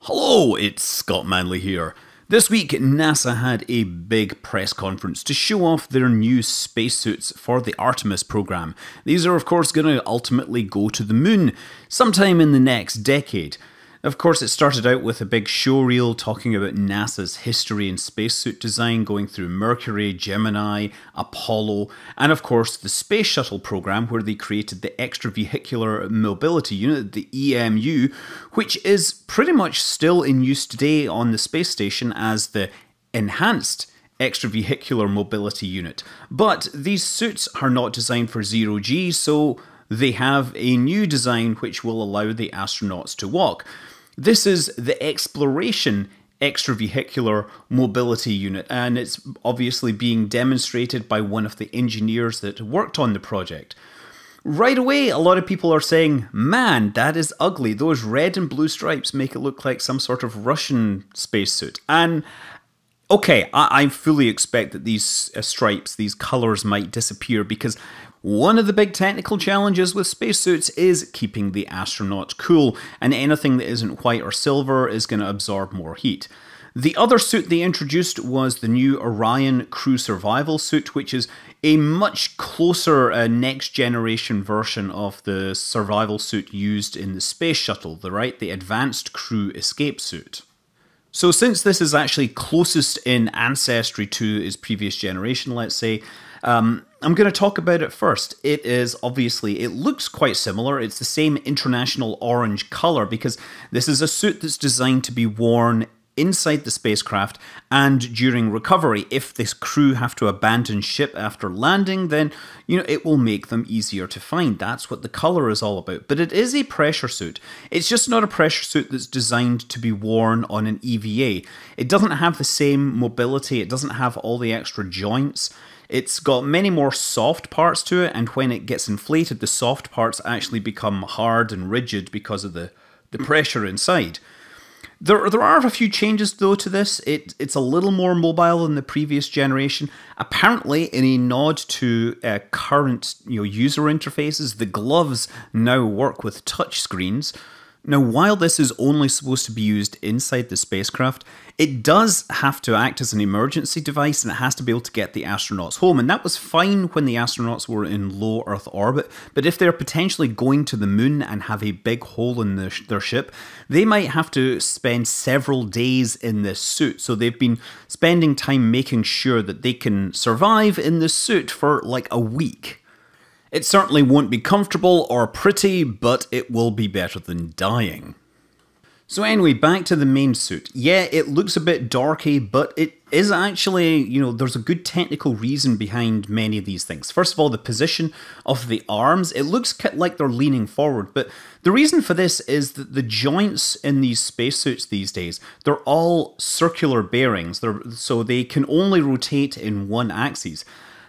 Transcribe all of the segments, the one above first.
Hello, it's Scott Manley here. This week, NASA had a big press conference to show off their new spacesuits for the Artemis program. These are, of course, going to ultimately go to the moon sometime in the next decade. Of course, it started out with a big show reel talking about NASA's history in spacesuit design, going through Mercury, Gemini, Apollo, and of course the Space Shuttle program, where they created the Extravehicular Mobility Unit, the EMU, which is pretty much still in use today on the space station as the Enhanced Extravehicular Mobility Unit. But these suits are not designed for zero G, so they have a new design which will allow the astronauts to walk. This is the Exploration Extravehicular Mobility Unit, and it's obviously being demonstrated by one of the engineers that worked on the project. Right away, a lot of people are saying, man, that is ugly. Those red and blue stripes make it look like some sort of Russian spacesuit. And okay, I, I, fully expect that these uh, stripes, these colors might disappear because one of the big technical challenges with spacesuits is keeping the astronaut cool, and anything that isn't white or silver is going to absorb more heat. The other suit they introduced was the new Orion Crew Survival suit, which is a much closer uh, next generation version of the survival suit used in the space shuttle, the right, the Advanced Crew Escape suit. So since this is actually closest in ancestry to its previous generation, let's say, um, I'm going to talk about it first. It is obviously, it looks quite similar. It's the same international orange color because this is a suit that's designed to be worn inside the spacecraft and during recovery. If this crew have to abandon ship after landing, then you know it will make them easier to find. That's what the color is all about. But it is a pressure suit. It's just not a pressure suit that's designed to be worn on an EVA. It doesn't have the same mobility. It doesn't have all the extra joints. It's got many more soft parts to it, and when it gets inflated, the soft parts actually become hard and rigid because of the, the pressure inside. There, there are a few changes though to this. It, it's a little more mobile than the previous generation. Apparently, in a nod to uh, current you know, user interfaces, the gloves now work with touch screens. Now, while this is only supposed to be used inside the spacecraft, it does have to act as an emergency device and it has to be able to get the astronauts home. And that was fine when the astronauts were in low Earth orbit, but if they're potentially going to the moon and have a big hole in the, their ship, they might have to spend several days in this suit. So they've been spending time making sure that they can survive in this suit for like a week. It certainly won't be comfortable or pretty, but it will be better than dying. So anyway, back to the main suit. Yeah, it looks a bit darky, but it is actually, you know, there's a good technical reason behind many of these things. First of all, the position of the arms, it looks like they're leaning forward, but the reason for this is that the joints in these spacesuits these days, they're all circular bearings, they're, so they can only rotate in one axis.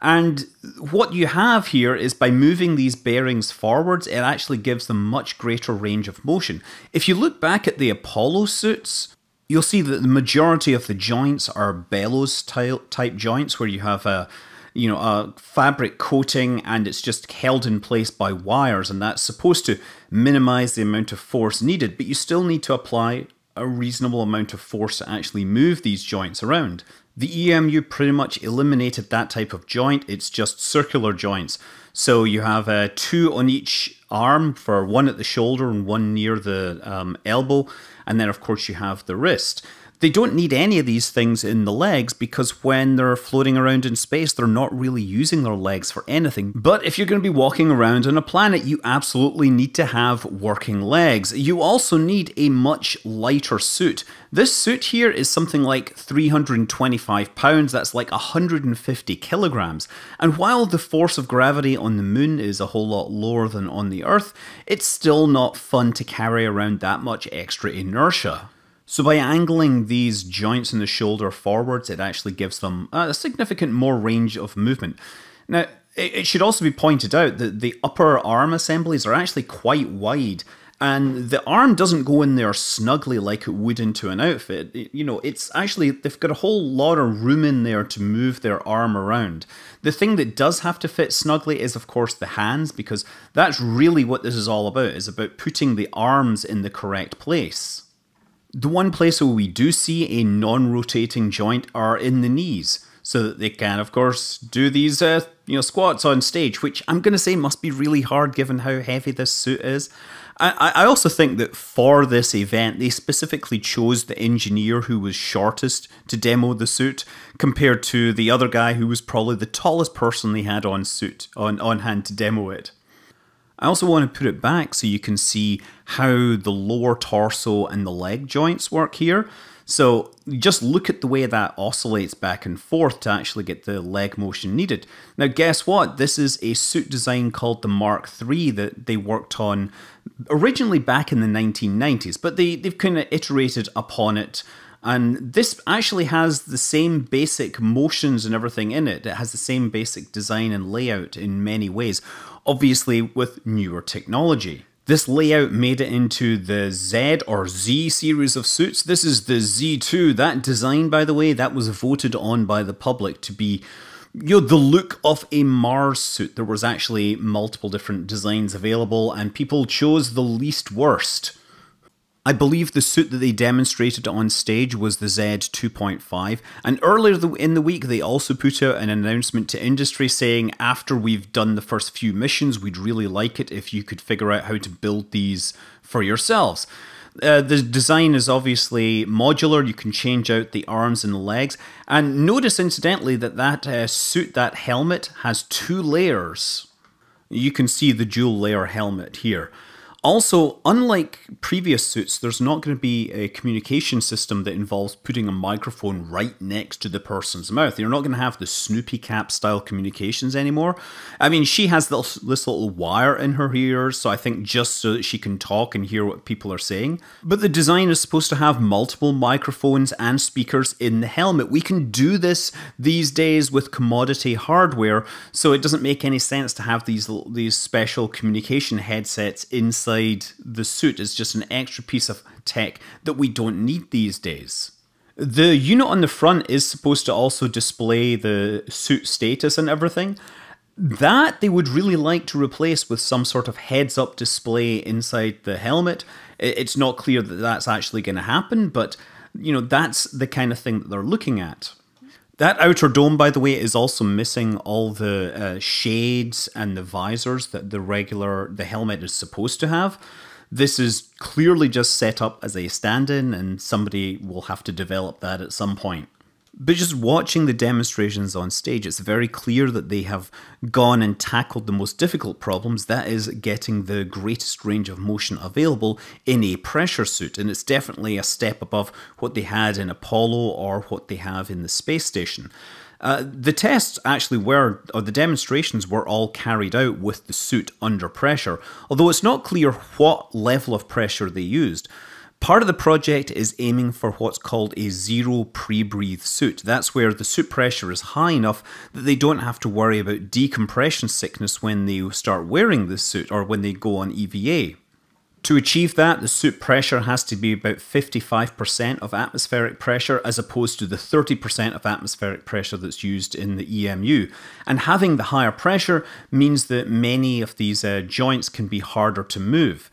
And what you have here is by moving these bearings forwards, it actually gives them much greater range of motion. If you look back at the Apollo suits, you'll see that the majority of the joints are bellows type joints where you have a you know a fabric coating and it's just held in place by wires and that's supposed to minimize the amount of force needed but you still need to apply a reasonable amount of force to actually move these joints around the EMU pretty much eliminated that type of joint. It's just circular joints. So you have uh, two on each arm for one at the shoulder and one near the um, elbow. And then, of course, you have the wrist. They don't need any of these things in the legs because when they're floating around in space, they're not really using their legs for anything. But if you're going to be walking around on a planet, you absolutely need to have working legs. You also need a much lighter suit. This suit here is something like 325 pounds, that's like 150 kilograms. And while the force of gravity on the moon is a whole lot lower than on the Earth, it's still not fun to carry around that much extra inertia. So by angling these joints in the shoulder forwards, it actually gives them a significant more range of movement. Now, it should also be pointed out that the upper arm assemblies are actually quite wide, and the arm doesn't go in there snugly like it would into an outfit. You know, it's actually, they've got a whole lot of room in there to move their arm around. The thing that does have to fit snugly is, of course, the hands, because that's really what this is all about, is about putting the arms in the correct place. The one place where we do see a non-rotating joint are in the knees so that they can, of course, do these uh, you know squats on stage, which I'm going to say must be really hard given how heavy this suit is. I, I also think that for this event, they specifically chose the engineer who was shortest to demo the suit, compared to the other guy who was probably the tallest person they had on suit on, on hand to demo it. I also want to put it back so you can see how the lower torso and the leg joints work here. So just look at the way that oscillates back and forth to actually get the leg motion needed. Now guess what? This is a suit design called the Mark III that they worked on originally back in the 1990s, but they, they've kind of iterated upon it and this actually has the same basic motions and everything in it. It has the same basic design and layout in many ways, obviously with newer technology. This layout made it into the Z or Z series of suits. This is the Z2. That design, by the way, that was voted on by the public to be you know, the look of a Mars suit. There was actually multiple different designs available and people chose the least worst. I believe the suit that they demonstrated on stage was the Z 2.5, and earlier in the week they also put out an announcement to industry saying after we've done the first few missions, we'd really like it if you could figure out how to build these for yourselves. Uh, the design is obviously modular. You can change out the arms and the legs. And notice, incidentally, that that uh, suit, that helmet, has two layers. You can see the dual layer helmet here. Also, unlike previous suits, there's not going to be a communication system that involves putting a microphone right next to the person's mouth. You're not going to have the Snoopy Cap style communications anymore. I mean, she has this, little wire in her ears, so I think just so that she can talk and hear what people are saying. But the design is supposed to have multiple microphones and speakers in the helmet. We can do this these days with commodity hardware, so it doesn't make any sense to have these these special communication headsets inside inside the suit is just an extra piece of tech that we don't need these days. The unit on the front is supposed to also display the suit status and everything. That they would really like to replace with some sort of heads up display inside the helmet. It's not clear that that's actually going to happen, but you know, that's the kind of thing that they're looking at. That outer dome, by the way, is also missing all the uh, shades and the visors that the regular the helmet is supposed to have. This is clearly just set up as a stand-in, and somebody will have to develop that at some point. But just watching the demonstrations on stage, it's very clear that they have gone and tackled the most difficult problems, that is, getting the greatest range of motion available in a pressure suit. And it's definitely a step above what they had in Apollo or what they have in the space station. Uh, the tests actually were, or the demonstrations were all carried out with the suit under pressure, although it's not clear what level of pressure they used. Part of the project is aiming for what's called a zero pre-breathe suit. That's where the suit pressure is high enough that they don't have to worry about decompression sickness when they start wearing the suit or when they go on EVA. To achieve that, the suit pressure has to be about 55% of atmospheric pressure as opposed to the 30% of atmospheric pressure that's used in the EMU. And having the higher pressure means that many of these uh, joints can be harder to move.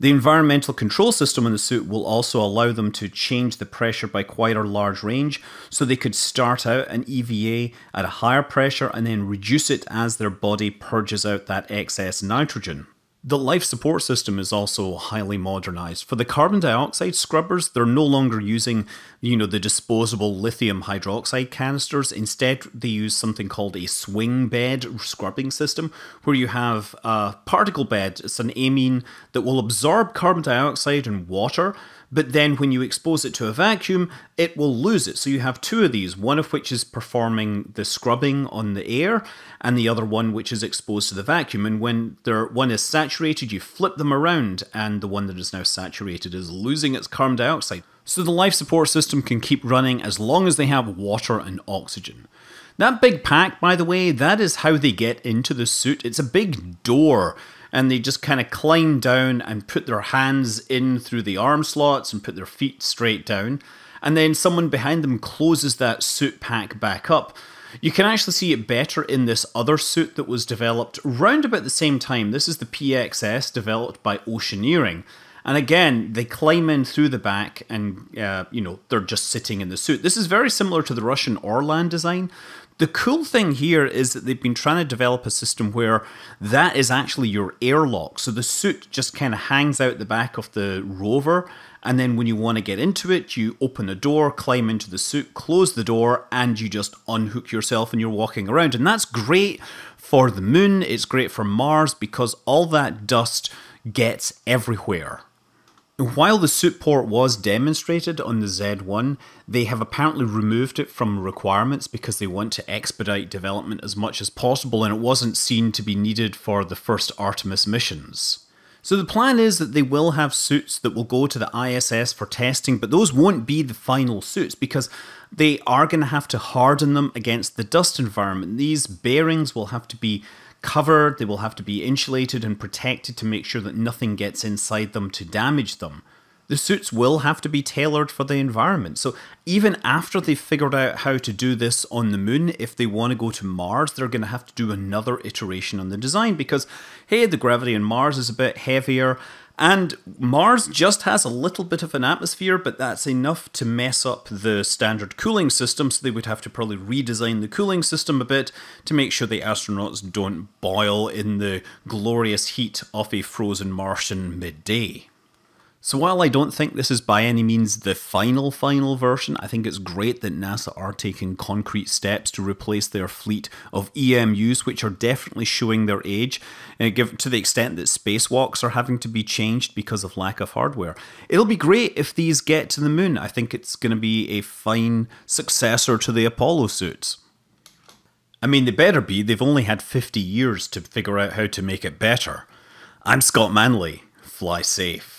The environmental control system in the suit will also allow them to change the pressure by quite a large range, so they could start out an EVA at a higher pressure and then reduce it as their body purges out that excess nitrogen. The life support system is also highly modernized. For the carbon dioxide scrubbers, they're no longer using, you know, the disposable lithium hydroxide canisters. Instead, they use something called a swing bed scrubbing system, where you have a particle bed. It's an amine that will absorb carbon dioxide and water, but then when you expose it to a vacuum, it will lose it. So you have two of these, one of which is performing the scrubbing on the air, and the other one which is exposed to the vacuum. And when there one is saturated, you flip them around, and the one that is now saturated is losing its carbon dioxide. So the life support system can keep running as long as they have water and oxygen. That big pack, by the way, that is how they get into the suit. It's a big door and they just kind of climb down and put their hands in through the arm slots and put their feet straight down. And then someone behind them closes that suit pack back up. You can actually see it better in this other suit that was developed round about the same time. This is the PXS developed by Oceaneering. And again, they climb in through the back and, uh, you know, they're just sitting in the suit. This is very similar to the Russian Orlan design. The cool thing here is that they've been trying to develop a system where that is actually your airlock. So the suit just kind of hangs out the back of the rover. And then when you want to get into it, you open a door, climb into the suit, close the door, and you just unhook yourself and you're walking around. And that's great for the moon. It's great for Mars because all that dust gets everywhere. While the suit port was demonstrated on the Z1, they have apparently removed it from requirements because they want to expedite development as much as possible and it wasn't seen to be needed for the first Artemis missions. So the plan is that they will have suits that will go to the ISS for testing, but those won't be the final suits because they are going to have to harden them against the dust environment. These bearings will have to be covered, they will have to be insulated and protected to make sure that nothing gets inside them to damage them. The suits will have to be tailored for the environment. So, even after they've figured out how to do this on the moon, if they want to go to Mars, they're going to have to do another iteration on the design because, hey, the gravity on Mars is a bit heavier and Mars just has a little bit of an atmosphere, but that's enough to mess up the standard cooling system, so they would have to probably redesign the cooling system a bit to make sure the astronauts don't boil in the glorious heat of a frozen Martian midday. So while I don't think this is by any means the final final version, I think it's great that NASA are taking concrete steps to replace their fleet of EMUs, which are definitely showing their age, uh, to the extent that spacewalks are having to be changed because of lack of hardware. It'll be great if these get to the moon. I think it's going to be a fine successor to the Apollo suits. I mean, they better be. They've only had 50 years to figure out how to make it better. I'm Scott Manley. Fly safe.